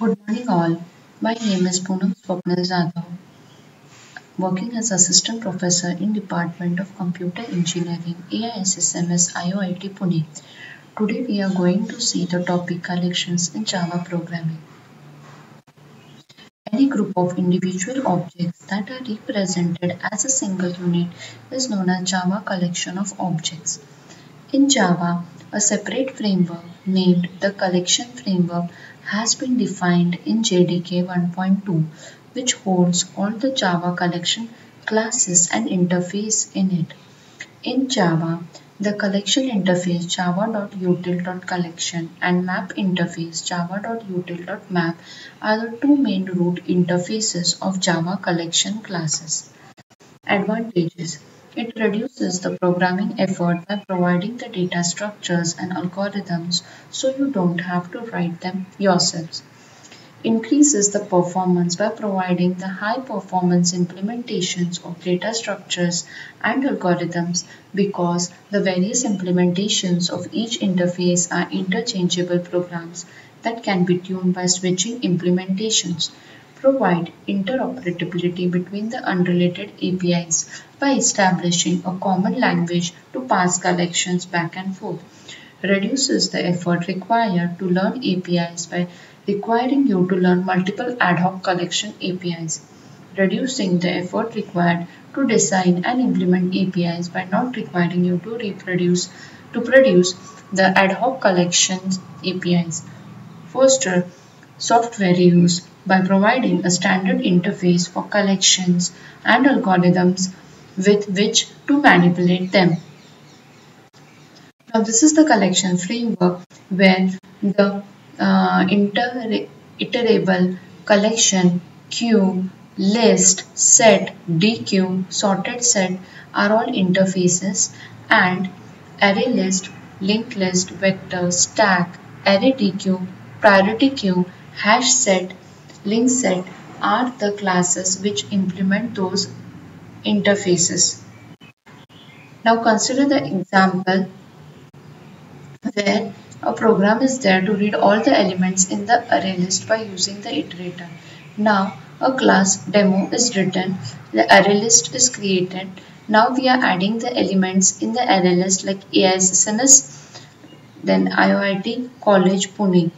Good morning all. My name is Poonam Swapnil Jadhav, working as Assistant Professor in Department of Computer Engineering, AISSMS IOIT Pune. Today we are going to see the topic collections in Java programming. Any group of individual objects that are represented as a single unit is known as Java collection of objects. In Java, a separate framework named the Collection Framework has been defined in JDK 1.2 which holds all the Java collection classes and interface in it. In Java, the collection interface java.util.collection and map interface java.util.map are the two main root interfaces of Java collection classes. Advantages it reduces the programming effort by providing the data structures and algorithms so you don't have to write them yourselves. Increases the performance by providing the high performance implementations of data structures and algorithms because the various implementations of each interface are interchangeable programs that can be tuned by switching implementations provide interoperability between the unrelated APIs by establishing a common language to pass collections back and forth. Reduces the effort required to learn APIs by requiring you to learn multiple ad hoc collection APIs. Reducing the effort required to design and implement APIs by not requiring you to reproduce to produce the ad hoc collections APIs. Foster software use by providing a standard interface for collections and algorithms with which to manipulate them. Now this is the collection framework where the uh, iterable collection, queue, list, set, dequeue, sorted set are all interfaces and array list, linked list, vector, stack, array dequeue, priority queue, hash set, link set are the classes which implement those interfaces. Now consider the example where a program is there to read all the elements in the array list by using the iterator. Now a class demo is written, the array list is created. Now we are adding the elements in the array list like AISSMS, then IOIT College Pune.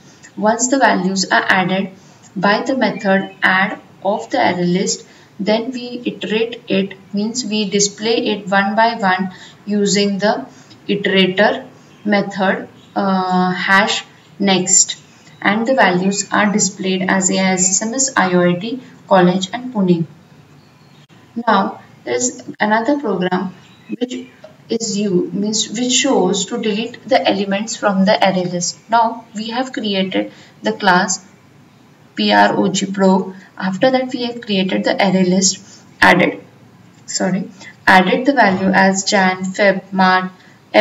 Once the values are added, by the method add of the array list then we iterate it means we display it one by one using the iterator method uh, hash next and the values are displayed as AISSMS, IOIT, College and Pune. Now there is another program which is you means which shows to delete the elements from the array list. Now we have created the class prog Pro. after that we have created the array list added sorry added the value as jan feb march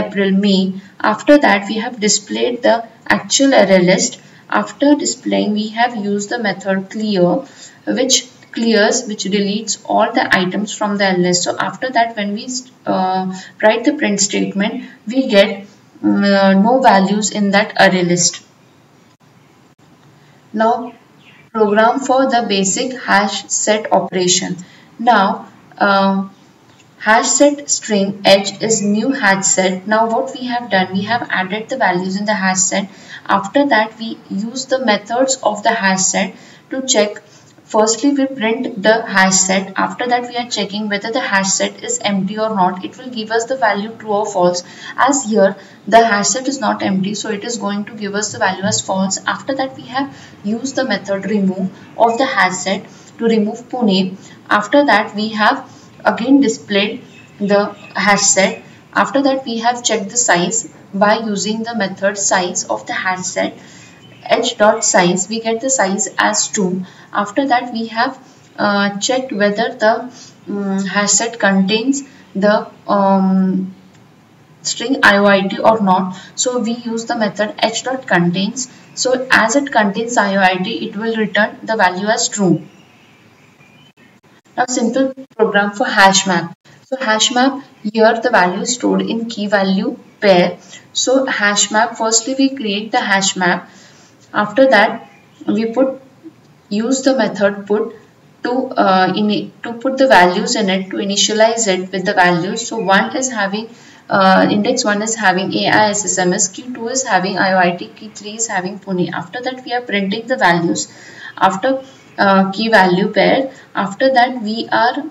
april may after that we have displayed the actual array list after displaying we have used the method clear which clears which deletes all the items from the list so after that when we uh, write the print statement we get um, uh, no values in that array list now program for the basic hash set operation. Now, uh, hash set string h is new hash set. Now what we have done, we have added the values in the hash set. After that, we use the methods of the hash set to check Firstly, we print the hash set. After that, we are checking whether the hash set is empty or not. It will give us the value true or false. As here, the hash set is not empty, so it is going to give us the value as false. After that, we have used the method remove of the hash set to remove Pune. After that, we have again displayed the hash set. After that, we have checked the size by using the method size of the hash set h dot size we get the size as 2 after that we have uh, checked whether the um, hash set contains the um, string IOIT or not. So we use the method h dot contains. So as it contains IOIT it will return the value as true. Now simple program for hash map. So hash map here the value is stored in key value pair. So hash map firstly we create the hash map after that we put use the method put to uh, in to put the values in it to initialize it with the values so one is having uh, index 1 is having AISSMS, Q2 is having IOIT, Q3 is having Pune. After that we are printing the values after uh, key value pair. After that we are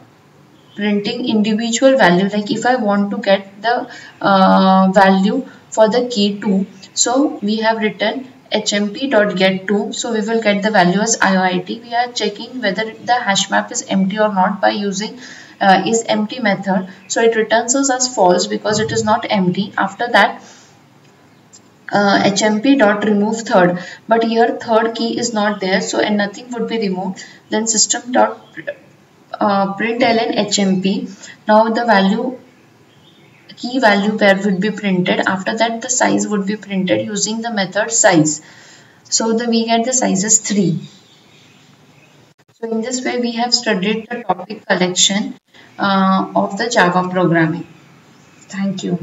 printing individual value like if I want to get the uh, value for the key 2. So we have written hmp.get2 so we will get the value as IOIT. We are checking whether the hash map is empty or not by using uh, is empty method. So it returns us as false because it is not empty. After that uh, hmp dot remove third but here third key is not there so and nothing would be removed then system dot uh, println hmp now the value key value pair would be printed after that the size would be printed using the method size so the we get the size is 3 so in this way we have studied the topic collection uh, of the Java programming. Thank you.